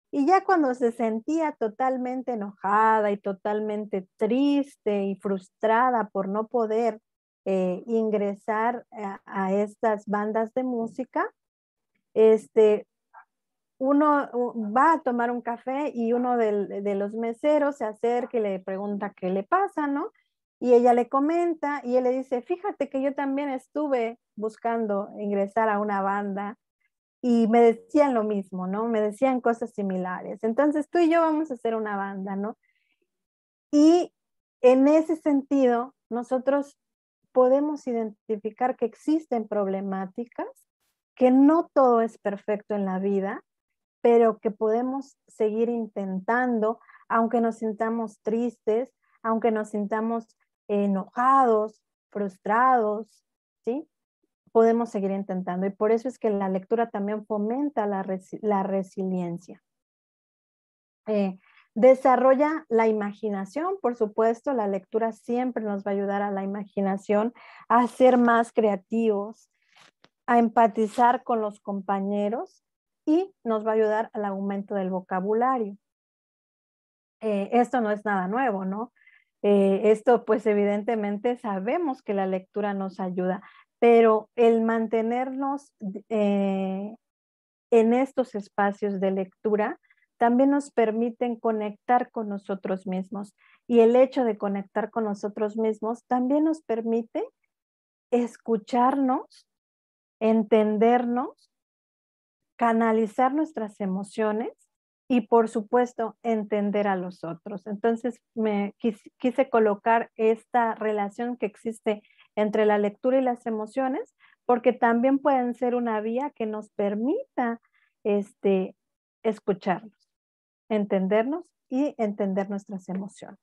Y ya cuando se sentía totalmente enojada y totalmente triste y frustrada por no poder eh, ingresar a, estas bandas de música, este, uno va a tomar un café y uno de, los meseros se acerca y le pregunta qué le pasa, ¿no? Y ella le comenta y él le dice, fíjate que yo también estuve buscando ingresar a una banda y me decían lo mismo, ¿no? Me decían cosas similares. Entonces tú y yo vamos a hacer una banda, ¿no? Y en ese sentido, nosotros podemos identificar que existen problemáticas, que no todo es perfecto en la vida, pero que podemos seguir intentando, aunque nos sintamos tristes, aunque nos sintamos enojados, frustrados, ¿sí? podemos seguir intentando. Y por eso es que la lectura también fomenta la, resiliencia. Eh, desarrolla la imaginación, por supuesto, la lectura siempre nos va a ayudar a la imaginación, a ser más creativos, a empatizar con los compañeros y nos va a ayudar al aumento del vocabulario. Eh, esto no es nada nuevo, ¿no? Eh, esto pues evidentemente sabemos que la lectura nos ayuda pero el mantenernos eh, en estos espacios de lectura también nos permiten conectar con nosotros mismos. Y el hecho de conectar con nosotros mismos también nos permite escucharnos, entendernos, canalizar nuestras emociones y por supuesto entender a los otros. Entonces me quise, colocar esta relación que existe entre la lectura y las emociones, porque también pueden ser una vía que nos permita este, escucharnos, entendernos y entender nuestras emociones.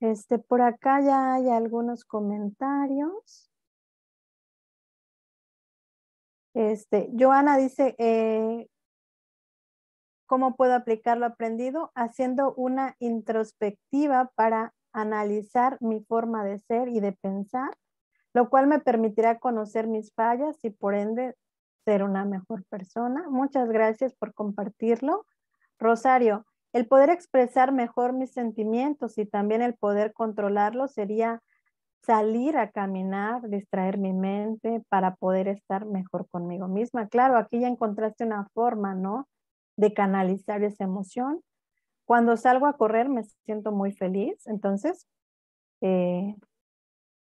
Este, por acá ya hay algunos comentarios. Este, Joana dice, eh, ¿cómo puedo aplicar lo aprendido? Haciendo una introspectiva para analizar mi forma de ser y de pensar, lo cual me permitirá conocer mis fallas y por ende ser una mejor persona. Muchas gracias por compartirlo. Rosario, el poder expresar mejor mis sentimientos y también el poder controlarlos sería salir a caminar, distraer mi mente para poder estar mejor conmigo misma. Claro, aquí ya encontraste una forma, ¿no? De canalizar esa emoción cuando salgo a correr me siento muy feliz, entonces eh,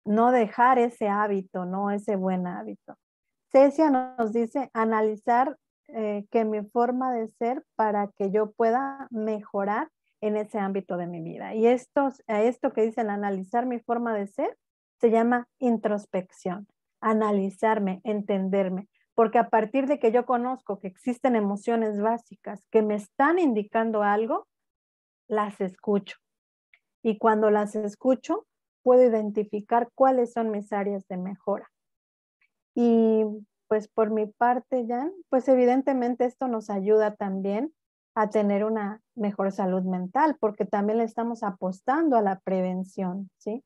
no dejar ese hábito, no ese buen hábito. Cecia nos dice analizar eh, que mi forma de ser para que yo pueda mejorar en ese ámbito de mi vida. Y esto, esto que dicen analizar mi forma de ser se llama introspección, analizarme, entenderme, porque a partir de que yo conozco que existen emociones básicas que me están indicando algo, las escucho. Y cuando las escucho, puedo identificar cuáles son mis áreas de mejora. Y pues por mi parte, Jan, pues evidentemente esto nos ayuda también a tener una mejor salud mental, porque también le estamos apostando a la prevención, ¿sí?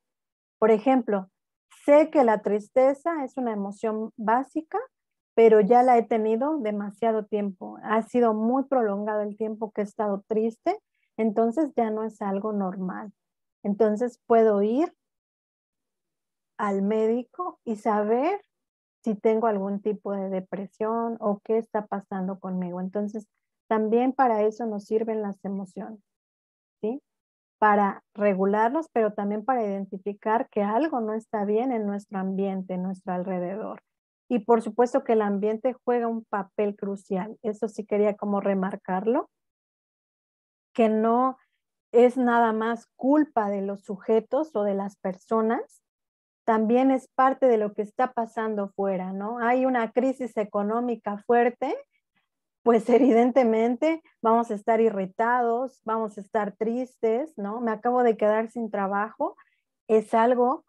Por ejemplo, sé que la tristeza es una emoción básica, pero ya la he tenido demasiado tiempo. Ha sido muy prolongado el tiempo que he estado triste entonces ya no es algo normal. Entonces puedo ir al médico y saber si tengo algún tipo de depresión o qué está pasando conmigo. Entonces, también para eso nos sirven las emociones, ¿sí? Para regularlos, pero también para identificar que algo no está bien en nuestro ambiente, en nuestro alrededor. Y por supuesto que el ambiente juega un papel crucial. Eso sí quería como remarcarlo, que no es nada más culpa de los sujetos o de las personas, también es parte de lo que está pasando fuera, ¿no? Hay una crisis económica fuerte, pues evidentemente vamos a estar irritados, vamos a estar tristes, ¿no? Me acabo de quedar sin trabajo, es algo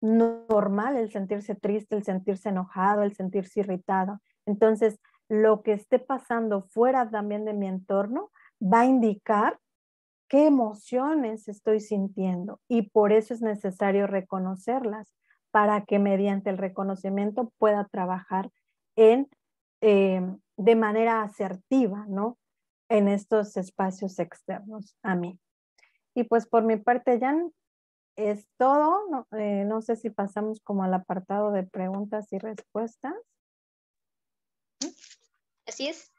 normal el sentirse triste, el sentirse enojado, el sentirse irritado. Entonces, lo que esté pasando fuera también de mi entorno va a indicar qué emociones estoy sintiendo y por eso es necesario reconocerlas para que mediante el reconocimiento pueda trabajar en, eh, de manera asertiva, ¿no? En estos espacios externos a mí. Y pues por mi parte, Jan, es todo. No, eh, no sé si pasamos como al apartado de preguntas y respuestas. Así es.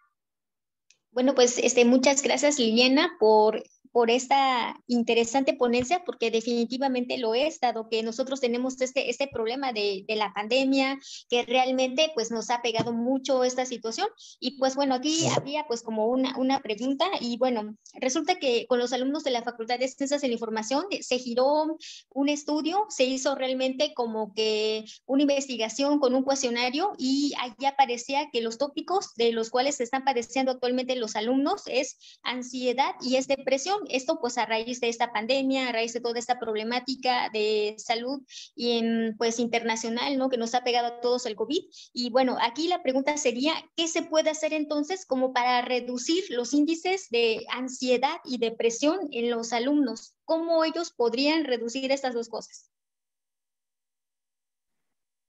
Bueno, pues este, muchas gracias Liliana por por esta interesante ponencia, porque definitivamente lo es, dado que nosotros tenemos este, este problema de, de, la pandemia, que realmente pues nos ha pegado mucho esta situación. Y pues bueno, aquí había pues como una, una pregunta y bueno, resulta que con los alumnos de la Facultad de Ciencias de la Información se giró un estudio, se hizo realmente como que una investigación con un cuestionario y allí aparecía que los tópicos de los cuales se están padeciendo actualmente los alumnos es ansiedad y es depresión esto pues a raíz de esta pandemia, a raíz de toda esta problemática de salud y pues internacional, ¿no? Que nos ha pegado a todos el COVID. Y bueno, aquí la pregunta sería, ¿qué se puede hacer entonces como para reducir los índices de ansiedad y depresión en los alumnos? ¿Cómo ellos podrían reducir estas dos cosas?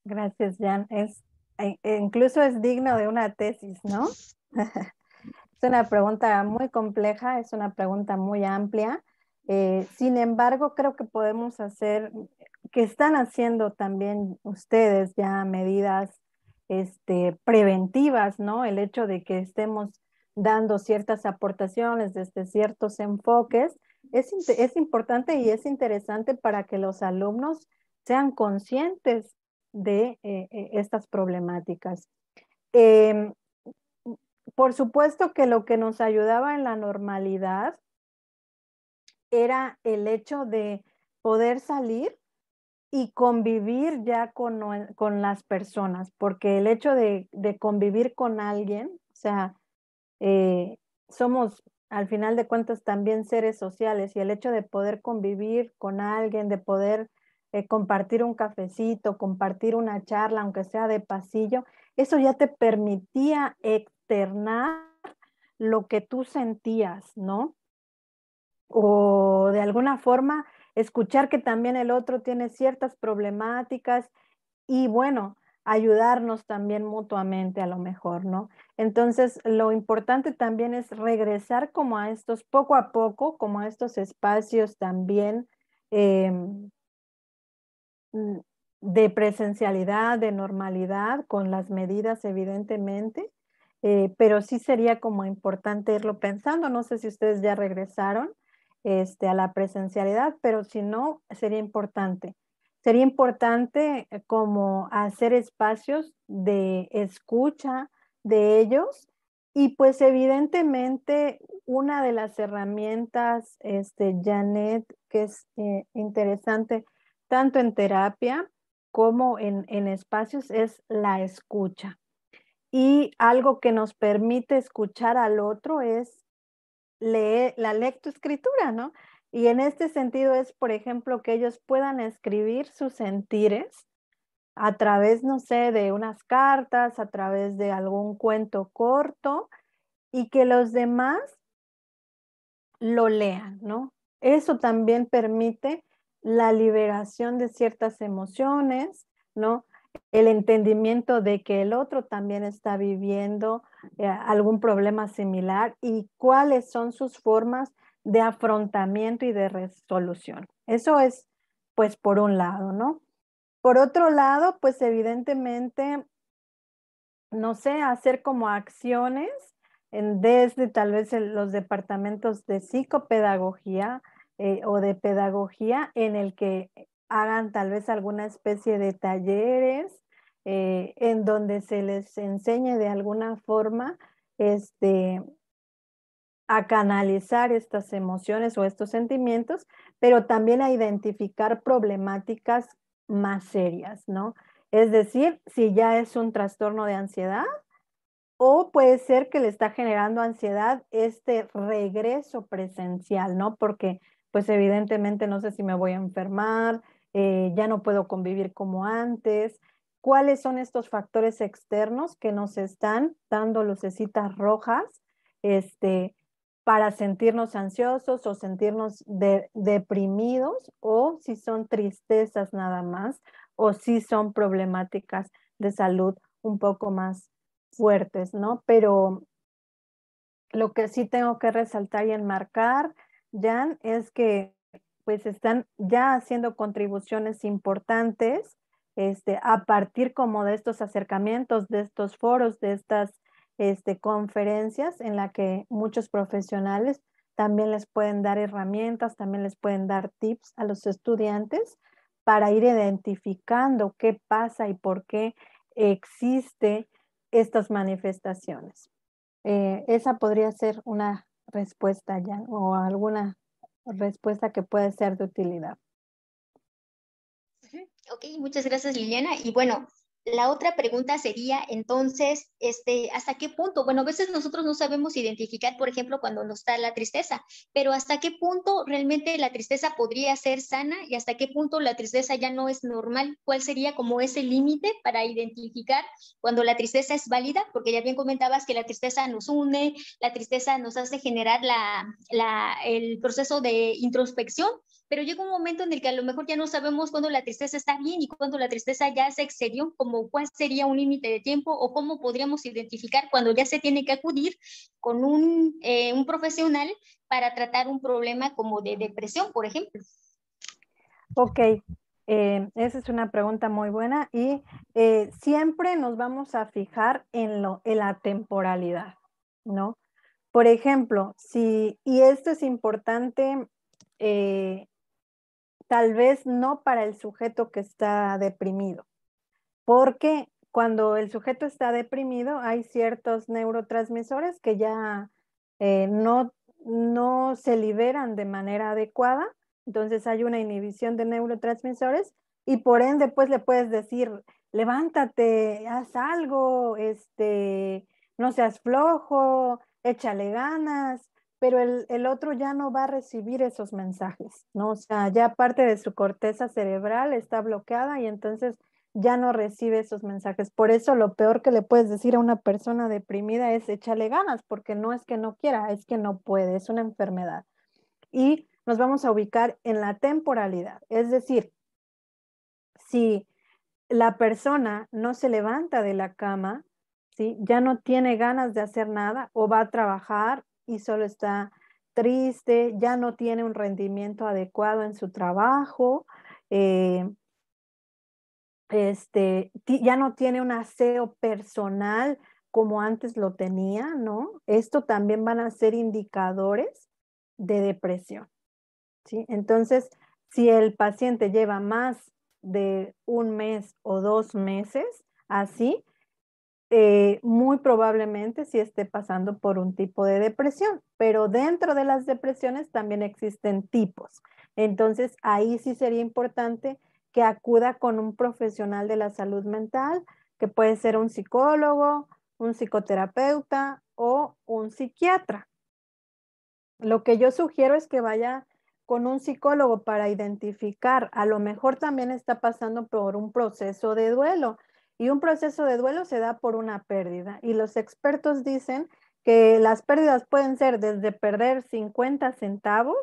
Gracias, Jan. Es, e, e incluso es digno de una tesis, ¿no? Es una pregunta muy compleja, es una pregunta muy amplia. Eh, sin embargo, creo que podemos hacer, que están haciendo también ustedes ya medidas este, preventivas, ¿no? El hecho de que estemos dando ciertas aportaciones desde ciertos enfoques es, importante y es interesante para que los alumnos sean conscientes de eh, eh, estas problemáticas. Em, por supuesto que lo que nos ayudaba en la normalidad era el hecho de poder salir y convivir ya con, las personas, porque el hecho de, convivir con alguien, o sea, eh, somos al final de cuentas también seres sociales y el hecho de poder convivir con alguien, de poder eh, compartir un cafecito, compartir una charla, aunque sea de pasillo, eso ya te permitía externar lo que tú sentías, ¿no? O de alguna forma escuchar que también el otro tiene ciertas problemáticas y bueno, ayudarnos también mutuamente a lo mejor, ¿no? Entonces, lo importante también es regresar como a estos, poco a poco, como a estos espacios también em, de presencialidad, de normalidad, con las medidas evidentemente, eh, pero sí sería como importante irlo pensando. No sé si ustedes ya regresaron este, a la presencialidad, pero si no, sería importante. Sería importante eh, como hacer espacios de escucha de ellos y pues evidentemente una de las herramientas, este, Janet, que es eh, interesante tanto en terapia como en, en espacios, es la escucha. Y algo que nos permite escuchar al otro es leer la lectoescritura, ¿no? Y en este sentido es, por ejemplo, que ellos puedan escribir sus sentires a través, no sé, de unas cartas, a través de algún cuento corto y que los demás lo lean, ¿no? Eso también permite la liberación de ciertas emociones, ¿no? El entendimiento de que el otro también está viviendo eh, algún problema similar y cuáles son sus formas de afrontamiento y de resolución. Eso es, pues, por un lado, ¿no? Por otro lado, pues, evidentemente, no sé, hacer como acciones en, desde tal vez los departamentos de psicopedagogía eh, o de pedagogía en el que hagan tal vez alguna especie de talleres, eh, en donde se les enseñe de alguna forma este, a canalizar estas emociones o estos sentimientos, pero también a identificar problemáticas más serias, ¿no? Es decir, si ya es un trastorno de ansiedad o puede ser que le está generando ansiedad este regreso presencial, ¿no? Porque pues evidentemente no sé si me voy a enfermar, eh, ya no puedo convivir como antes. ¿Cuáles son estos factores externos que nos están dando lucecitas rojas este, para sentirnos ansiosos o sentirnos deprimidos o si son tristezas nada más o si son problemáticas de salud un poco más fuertes, ¿no? Pero lo que sí tengo que resaltar y enmarcar, Jan, es que pues están ya haciendo contribuciones importantes este, a partir como de estos acercamientos, de estos foros, de estas este, conferencias en la que muchos profesionales también les pueden dar herramientas, también les pueden dar tips a los estudiantes para ir identificando qué pasa y por qué existe estas manifestaciones. Eh, esa podría ser una respuesta ya o alguna respuesta que puede ser de utilidad. Ok, muchas gracias Liliana. Y bueno, la otra pregunta sería entonces, este, ¿hasta qué punto? Bueno, a veces nosotros no sabemos identificar, por ejemplo, cuando nos está la tristeza, pero ¿hasta qué punto realmente la tristeza podría ser sana y hasta qué punto la tristeza ya no es normal? ¿Cuál sería como ese límite para identificar cuando la tristeza es válida? Porque ya bien comentabas que la tristeza nos une, la tristeza nos hace generar la, el proceso de introspección, pero llega un momento en el que a lo mejor ya no sabemos cuándo la tristeza está bien y cuándo la tristeza ya se excedió, como cuál sería un límite de tiempo o cómo podríamos identificar cuando ya se tiene que acudir con un, eh, un profesional para tratar un problema como de depresión, por ejemplo. Ok, eh, esa es una pregunta muy buena y eh, siempre nos vamos a fijar en, lo, en la temporalidad, ¿no? Por ejemplo, si, y esto es importante tal vez no para el sujeto que está deprimido, porque cuando el sujeto está deprimido hay ciertos neurotransmisores que ya eh, no, no se liberan de manera adecuada, entonces hay una inhibición de neurotransmisores y por ende pues le puedes decir, levántate, haz algo, este, no seas flojo, échale ganas, pero el, otro ya no va a recibir esos mensajes, ¿no? O sea, ya parte de su corteza cerebral está bloqueada y entonces ya no recibe esos mensajes. Por eso lo peor que le puedes decir a una persona deprimida es échale ganas, porque no es que no quiera, es que no puede, es una enfermedad. Y nos vamos a ubicar en la temporalidad, es decir, si la persona no se levanta de la cama, ¿sí? ya no tiene ganas de hacer nada o va a trabajar y solo está triste, ya no tiene un rendimiento adecuado en su trabajo, eh, este, ya no tiene un aseo personal como antes lo tenía, ¿no? Esto también van a ser indicadores de depresión, ¿sí? Entonces, si el paciente lleva más de un mes o dos meses así, eh, muy probablemente sí esté pasando por un tipo de depresión, pero dentro de las depresiones también existen tipos. Entonces, ahí sí sería importante que acuda con un profesional de la salud mental, que puede ser un psicólogo, un psicoterapeuta o un psiquiatra. Lo que yo sugiero es que vaya con un psicólogo para identificar, a lo mejor también está pasando por un proceso de duelo y un proceso de duelo se da por una pérdida. Y los expertos dicen que las pérdidas pueden ser desde perder 50 centavos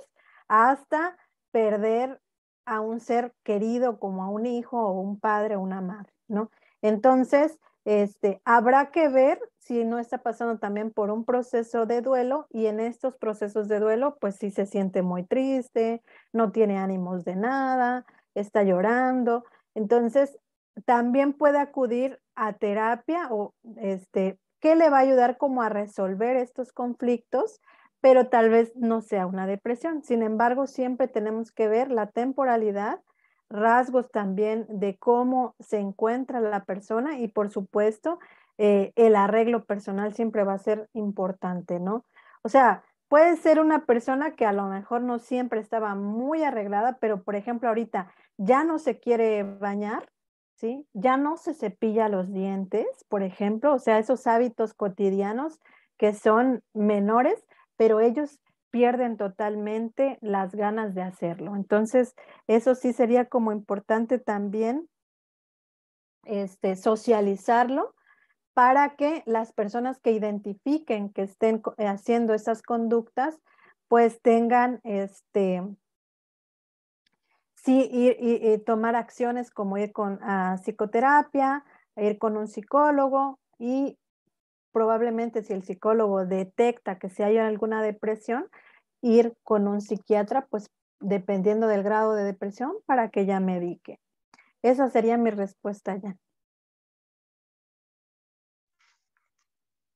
hasta perder a un ser querido como a un hijo o un padre o una madre, ¿no? Entonces, este, habrá que ver si no está pasando también por un proceso de duelo y en estos procesos de duelo, pues sí se siente muy triste, no tiene ánimos de nada, está llorando. Entonces, también puede acudir a terapia o este, que le va a ayudar como a resolver estos conflictos, pero tal vez no sea una depresión. Sin embargo, siempre tenemos que ver la temporalidad rasgos también de cómo se encuentra la persona y por supuesto eh, el arreglo personal siempre va a ser importante, ¿no? O sea, puede ser una persona que a lo mejor no siempre estaba muy arreglada, pero por ejemplo ahorita ya no se quiere bañar, ¿sí? Ya no se cepilla los dientes, por ejemplo, o sea, esos hábitos cotidianos que son menores, pero ellos pierden totalmente las ganas de hacerlo. Entonces, eso sí sería como importante también este, socializarlo para que las personas que identifiquen que estén haciendo esas conductas, pues tengan este, sí, ir y, tomar acciones como ir con psicoterapia, ir con un psicólogo y probablemente si el psicólogo detecta que si hay alguna depresión, ir con un psiquiatra, pues dependiendo del grado de depresión, para que ya medique. Esa sería mi respuesta ya.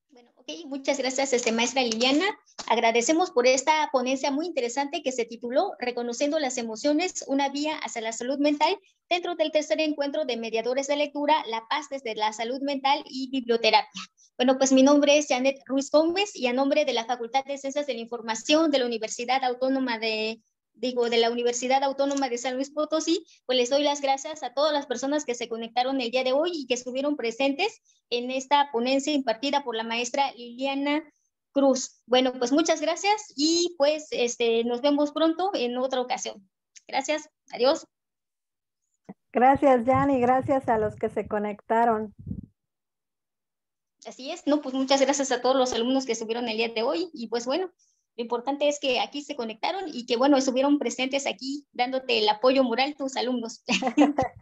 Bueno, muchas gracias, este, maestra Liliana. Agradecemos por esta ponencia muy interesante que se tituló Reconociendo las emociones, una vía hacia la salud mental dentro del tercer encuentro de mediadores de lectura, La Paz desde la Salud Mental y Biblioterapia. Bueno, pues mi nombre es Janet Ruiz Gómez y a nombre de la Facultad de Ciencias de la Información de la Universidad Autónoma de, digo, de la Universidad Autónoma de San Luis Potosí, pues les doy las gracias a todas las personas que se conectaron el día de hoy y que estuvieron presentes en esta ponencia impartida por la maestra Liliana Cruz. Bueno, pues muchas gracias y pues este, nos vemos pronto en otra ocasión. Gracias, adiós. Gracias, Jan, y gracias a los que se conectaron. Así es, no, pues muchas gracias a todos los alumnos que estuvieron el día de hoy y pues bueno, lo importante es que aquí se conectaron y que bueno, estuvieron presentes aquí dándote el apoyo moral tus alumnos.